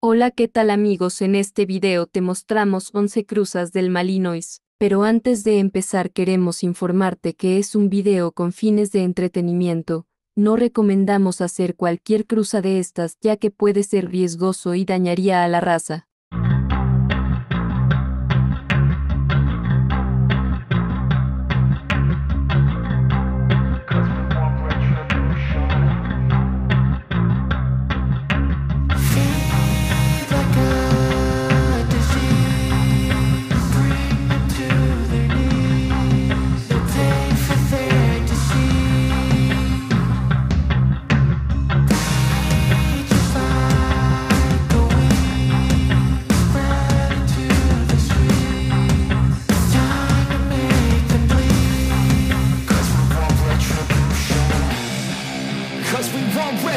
Hola qué tal amigos en este video te mostramos 11 cruzas del Malinois, pero antes de empezar queremos informarte que es un video con fines de entretenimiento, no recomendamos hacer cualquier cruza de estas ya que puede ser riesgoso y dañaría a la raza.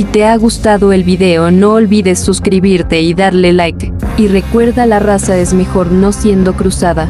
Si te ha gustado el video no olvides suscribirte y darle like, y recuerda la raza es mejor no siendo cruzada.